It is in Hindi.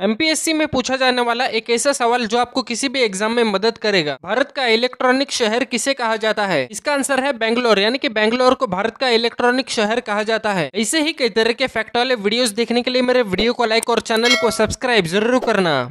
एमपीएससी में पूछा जाने वाला एक ऐसा सवाल जो आपको किसी भी एग्ज़ाम में मदद करेगा। भारत का इलेक्ट्रॉनिक शहर किसे कहा जाता है? इसका आंसर है बैंगलोर, यानी कि बैंगलोर को भारत का इलेक्ट्रॉनिक शहर कहा जाता है। ऐसे ही कई तरह के फैक्ट वाले वीडियोस देखने के लिए मेरे वीडियो को लाइक और चैनल को सब्सक्राइब ज़रूर करना।